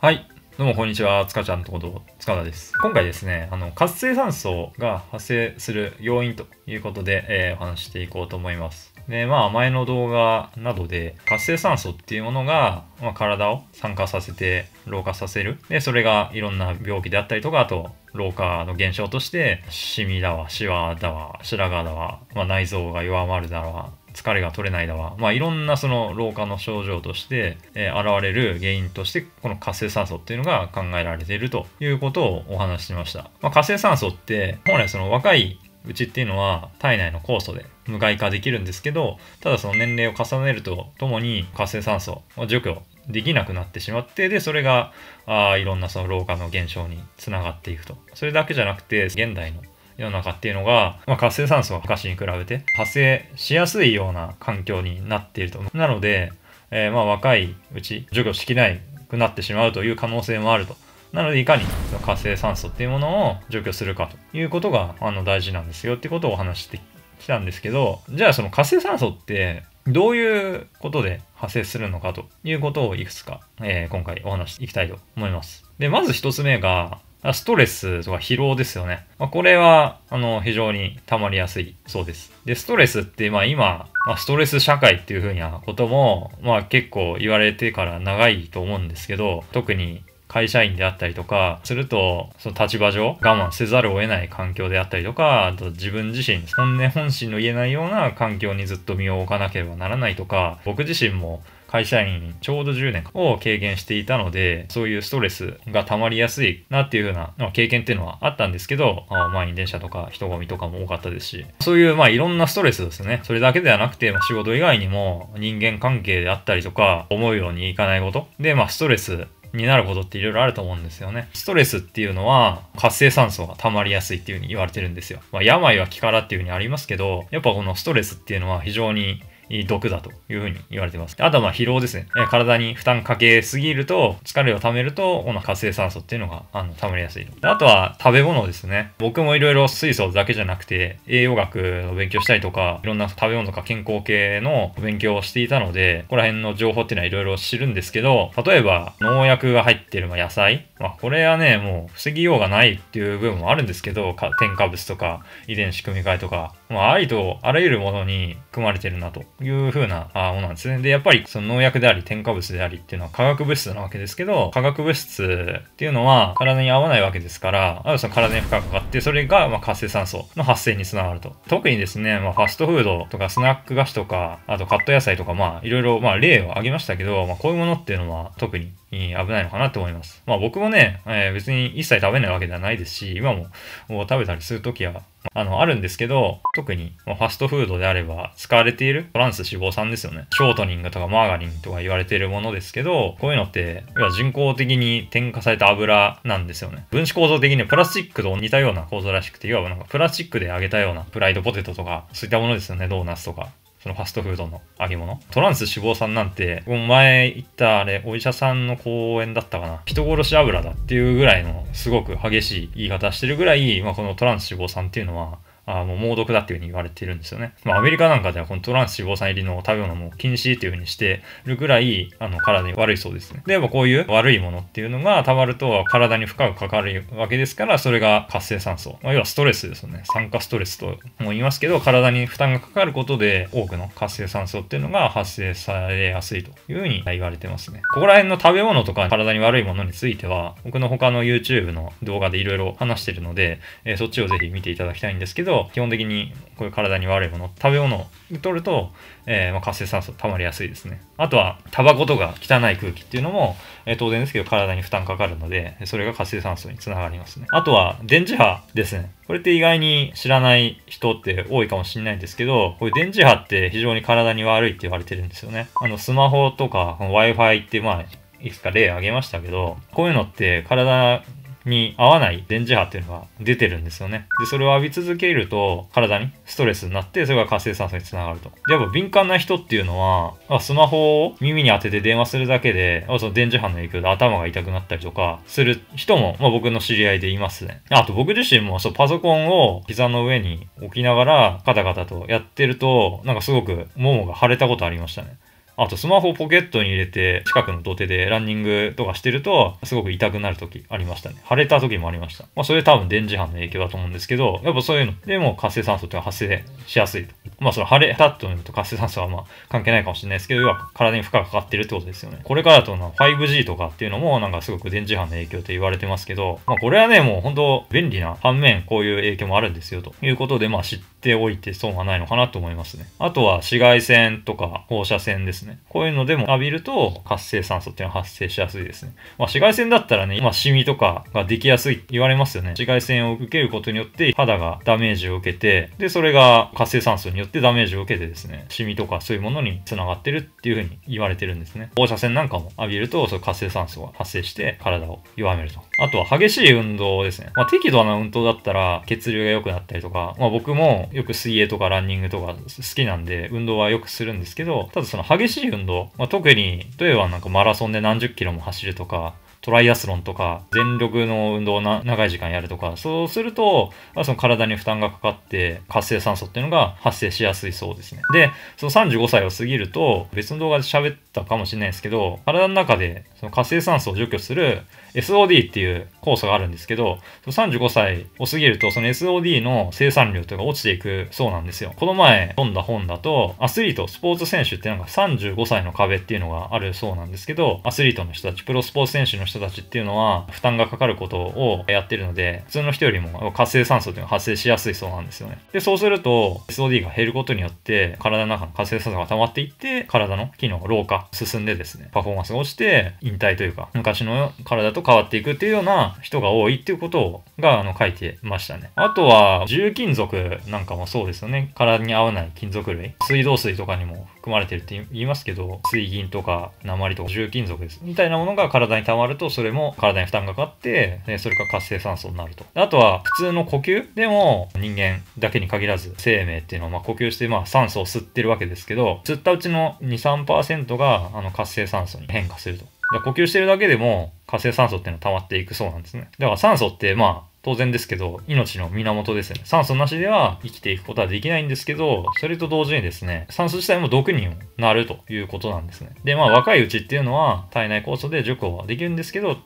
はい。どうもこんにちは。つかちゃんとこと塚田です。今回ですね、あの、活性酸素が発生する要因ということで、えーお話ししていこうと思います。で、まあ、前の動画などで、活性酸素っていうものが、まあ、体を酸化させて老化させる。で、それがいろんな病気であったりとか、あと、老化の現象として、シミだわ、シワだわ、白髪だわ、まあ、内臓が弱まるだわ、疲れが取れないだわ、まあ、いろんなその老化の症状として、えー現れる原因としてこの活性酸素っていうのが考えられているということをお話ししました、まあ、活性酸素って本来その若いうちっていうのは体内の酵素で無害化できるんですけどただその年齢を重ねるとともに活性酸素を除去できなくなってしまってでそれがあいろんなその老化の現象につながっていくと。それだけじゃなくて現代の世の中っていうのが、まあ、活性酸素は昔に比べて発生しやすいような環境になっていると。なので、えーまあ若いうち除去しきれなくなってしまうという可能性もあると。なのでいかにその活性酸素っていうものを除去するかということがあの大事なんですよってことをお話ししてきたんですけど、じゃあその活性酸素ってどういうことで発生するのかということをいくつか、えー今回お話していきたいと思います。で、まず一つ目が、ストレスとか疲労ですよね。まあ、これは、あの、非常に溜まりやすいそうです。で、ストレスって、まあ今、まあ、ストレス社会っていうふうなことも、まあ結構言われてから長いと思うんですけど、特に会社員であったりとかすると、その立場上我慢せざるを得ない環境であったりとか、あと自分自身本音本心の言えないような環境にずっと身を置かなければならないとか、僕自身も会社員ちょうど10年を経験していたので、そういうストレスが溜まりやすいなっていう風な経験っていうのはあったんですけど、あ満員電車とか人混みとかも多かったですし、そういうまあいろんなストレスですね。それだけではなくて、まあ、仕事以外にも人間関係であったりとか、思うようにいかないこと。で、まあストレスになることっていろいろあると思うんですよね。ストレスっていうのは活性酸素が溜まりやすいっていうふうに言われてるんですよ。まあ、病は気からっていうふうにありますけど、やっぱこのストレスっていうのは非常に毒だというふうに言われてます。あとはまあ疲労ですね。体に負担かけすぎると、疲れを溜めると、この活性酸素っていうのがあの溜まりやすいと。あとは食べ物ですね。僕もいろいろ水素だけじゃなくて、栄養学の勉強したりとか、いろんな食べ物とか健康系の勉強をしていたので、ここら辺の情報っていうのはいろいろ知るんですけど、例えば農薬が入ってる野菜。まあこれはね、もう防ぎようがないっていう部分もあるんですけど、添加物とか遺伝子組み換えとか、まあありとあらゆるものに含まれてるなという風なものなんですね。で、やっぱりその農薬であり添加物でありっていうのは化学物質なわけですけど、化学物質っていうのは体に合わないわけですから、あるその体に負荷がかかって、それがま活性酸素の発生につながると。特にですね、まあ、ファストフードとかスナック菓子とか、あとカット野菜とか、まあいろいろまあ例を挙げましたけど、まあこういうものっていうのは特に危ないのかなと思います。まあ僕もね、えー別に一切食べないわけではないですし、今も食べたりするときは、あの、あるんですけど、特にまファストフードであれば使われているトランス脂肪酸ですよね。ショートニングとかマーガリンとか言われているものですけど、こういうのって、要は人工的に添加された油なんですよね。分子構造的にはプラスチックと似たような構造らしくて、いわばなんかプラスチックで揚げたようなフライドポテトとか、そういったものですよね、ドーナツとか。のファストフードの揚げ物。トランス脂肪酸なんて、前行ったあれ、お医者さんの講演だったかな。人殺し油だっていうぐらいの、すごく激しい言い方してるぐらい、まあ、このトランス脂肪酸っていうのは、あもう猛毒だっていうふうに言われてるんですよね。まあ、アメリカなんかではこのトランス脂肪酸入りの食べ物も禁止っていうふうにしてるぐらい、あの、体に悪いそうですね。で、やっぱこういう悪いものっていうのが溜まると体に負荷がかかるわけですから、それが活性酸素。まあ、要はストレスですよね。酸化ストレスとも言いますけど、体に負担がかかることで多くの活性酸素っていうのが発生されやすいというふうに言われてますね。ここら辺の食べ物とか体に悪いものについては、僕の他の YouTube の動画でいろいろ話してるので、えーそっちをぜひ見ていただきたいんですけど、基本的にこういう体に悪いもの、食べ物を取ると、えーまあ、活性酸素溜まりやすいですね。あとは、タバコとか汚い空気っていうのも、えー当然ですけど体に負担かかるので、それが活性酸素につながりますね。あとは、電磁波ですね。これって意外に知らない人って多いかもしれないんですけど、こういう電磁波って非常に体に悪いって言われてるんですよね。あの、スマホとか、Wi-Fi ってまあ、いくつか例挙げましたけど、こういうのって体に合わない電磁波っていうのが出てるんですよね。で、それを浴び続けると体にストレスになって、それが活性酸素につながると。で、やっぱ敏感な人っていうのは、あスマホを耳に当てて電話するだけで、その電磁波の影響で頭が痛くなったりとかする人も、まあ、僕の知り合いでいますね。あと僕自身もそうパソコンを膝の上に置きながらカタカタとやってると、なんかすごくももが腫れたことありましたね。あとスマホをポケットに入れて近くの土手でランニングとかしてるとすごく痛くなる時ありましたね。腫れた時もありました。まあそれ多分電磁波の影響だと思うんですけど、やっぱそういうのでも活性酸素っていうのは発生しやすいと。まあその腫れたというと活性酸素はまあ関係ないかもしれないですけど、要は体に負荷がかかってるってことですよね。これからだと 5G とかっていうのもなんかすごく電磁波の影響と言われてますけど、まあこれはねもう本当便利な反面こういう影響もあるんですよということでまあ知っておいて損はないのかなと思いますね。あとは紫外線とか放射線ですね。こういうのでも浴びると活性酸素っていうのは発生しやすいですね。まあ紫外線だったらね、まあシミとかができやすいって言われますよね。紫外線を受けることによって肌がダメージを受けて、で、それが活性酸素によってダメージを受けてですね、シミとかそういうものにつながってるっていうふうに言われてるんですね。放射線なんかも浴びると、そう活性酸素が発生して体を弱めると。あとは激しい運動ですね。まあ適度な運動だったら血流が良くなったりとか、まあ僕もよく水泳とかランニングとか好きなんで、運動はよくするんですけど、ただその激しい運動、まあ、特に、例えばなんかマラソンで何十キロも走るとか、トライアスロンとか、全力の運動を長い時間やるとか、そうすると、まあ、その体に負担がかかって、活性酸素っていうのが発生しやすいそうですね。で、その35歳を過ぎると、別の動画で喋ったかもしれないですけど、体の中でその活性酸素を除去する SOD っていう酵素があるんですけど、35歳を過ぎると、その SOD の生産量というのが落ちていくそうなんですよ。この前読んだ本だと、アスリート、スポーツ選手っていうのが35歳の壁っていうのがあるそうなんですけど、アスリートの人たち、プロスポーツ選手の人たちっていうのは、負担がかかることをやってるので、普通の人よりも活性酸素っていうのが発生しやすいそうなんですよね。で、そうすると、SOD が減ることによって、体の中の活性酸素が溜まっていって、体の機能が、老化、進んでですね、パフォーマンスが落ちて、引退というか、昔の体と変わっていくっていうような人が多いっていうことがあの書いてましたね。あとは、重金属なんかもそうですよね。体に合わない金属類。水道水とかにも含まれてるって言いますけど、水銀とか鉛とか重金属です。みたいなものが体に溜まると、それも体に負担がかかって、それが活性酸素になると。あとは、普通の呼吸でも人間だけに限らず、生命っていうのはま呼吸してまあ酸素を吸ってるわけですけど、吸ったうちの2、3%があの活性酸素に変化すると。呼吸してるだけでも活性酸素っていうのは溜まっていくそうなんですね。だから酸素ってまあ当然ですけど、命の源ですよね。酸素なしでは生きていくことはできないんですけど、それと同時にですね、酸素自体も毒にもなるということなんですね。で、まあ若いうちっていうのは体内酵素で除去はできるんですけど、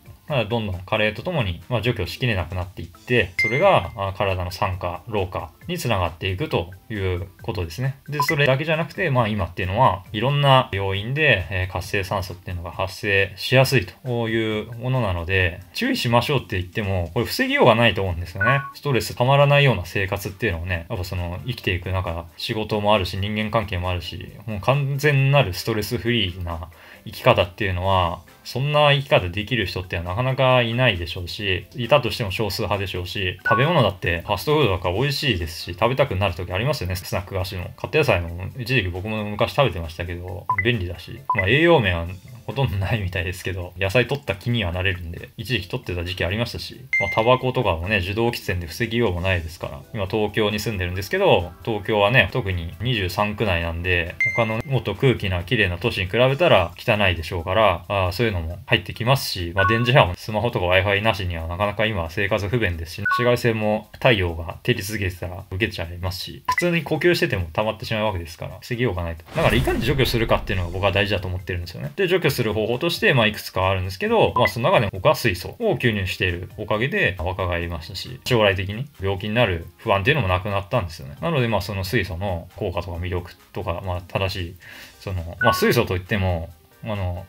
どんどん加齢とともに、ま、除去しきれなくなっていって、それが体の酸化、老化につながっていくということですね。で、それだけじゃなくて、まあ今っていうのは、いろんな要因で、え、活性酸素っていうのが発生しやすいというものなので、注意しましょうって言っても、これ防ぎようがないと思うんですよね。ストレスたまらないような生活っていうのをね、やっぱその生きていく中、仕事もあるし、人間関係もあるし、もう完全なるストレスフリーな生き方っていうのは、そんな生き方できる人ってなかなかいないでしょうし、いたとしても少数派でしょうし、食べ物だってファストフードとか美味しいですし、食べたくなる時ありますよね、スナック菓子の。カット野菜も一時期僕も昔食べてましたけど、便利だし、まあ栄養面はほとんどないみたいですけど、野菜取った気にはなれるんで、一時期取ってた時期ありましたし、まあ、タバコとかもね、受動喫煙で防ぎようもないですから、今東京に住んでるんですけど、東京はね、特に23区内なんで、他のもっと空気な綺麗な都市に比べたら汚いでしょうから、あそういうのも入ってきますし、まあ、電磁波もスマホとか Wi-Fi なしにはなかなか今生活不便ですし、紫外線も太陽が照り続けてたら受けちゃいますし、普通に呼吸してても溜まってしまうわけですから、防ぎようがないと。だからいかに除去するかっていうのが僕は大事だと思ってるんですよね。で、除去する方法として、まあ、いくつかあるんですけど、まあ、その中で僕は水素を吸入しているおかげで若返りましたし、将来的に病気になる不安っていうのもなくなったんですよね。なので、まあ、その水素の効果とか魅力とか、まあ、正しい、その、まあ、水素といっても、あの、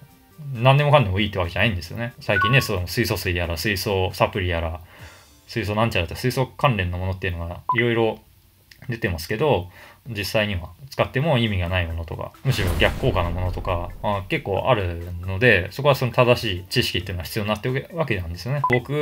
何でもかんでもいいってわけじゃないんですよね。最近ね、その水素水やら水素サプリやら、水素なんちゃらって水素関連のものっていうのがいろいろ出てますけど、実際には使っても意味がないものとか、むしろ逆効果のものとか、まあ、結構あるので、そこはその正しい知識っていうのは必要になってるわけなんですよね。僕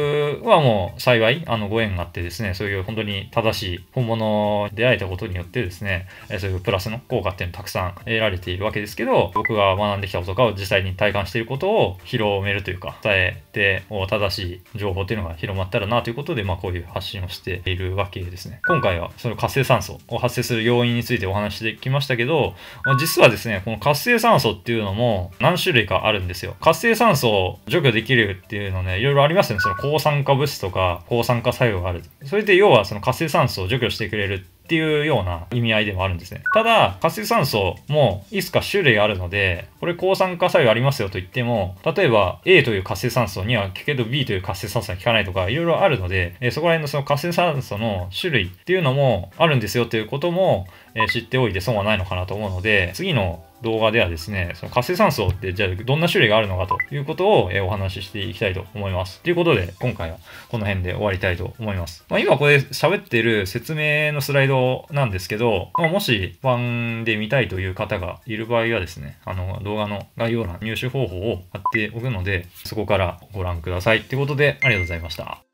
はもう幸い、あのご縁があってですね、そういう本当に正しい本物に出会えたことによってですね、そういうプラスの効果っていうのたくさん得られているわけですけど、僕が学んできたこととかを実際に体感していることを広めるというか、伝えて、正しい情報っていうのが広まったらなということで、まあこういう発信をしているわけですね。今回はその活性酸素を発生する要因についてお話してきましたけど、実はですね、この活性酸素っていうのも何種類かあるんですよ。活性酸素を除去できるっていうのね、いろいろありますよね。その抗酸化物質とか抗酸化作用がある。それで要はその活性酸素を除去してくれるっていうような意味合いでもあるんですね。ただ、活性酸素もいつか種類あるので、これ抗酸化作用ありますよと言っても、例えば A という活性酸素には効くけど B という活性酸素は効かないとか、いろいろあるので、えそこら辺のその活性酸素の種類っていうのもあるんですよということも、え知っておいて損はないのかなと思うので、次の動画ではですね、その活性酸素ってじゃあどんな種類があるのかということを、えお話ししていきたいと思います。ということで、今回はこの辺で終わりたいと思います。まあ、今これ喋ってる説明のスライドなんですけど、まあ、もし版で見たいという方がいる場合はですね、あの動画の概要欄、入手方法を貼っておくので、そこからご覧ください。ということで、ありがとうございました。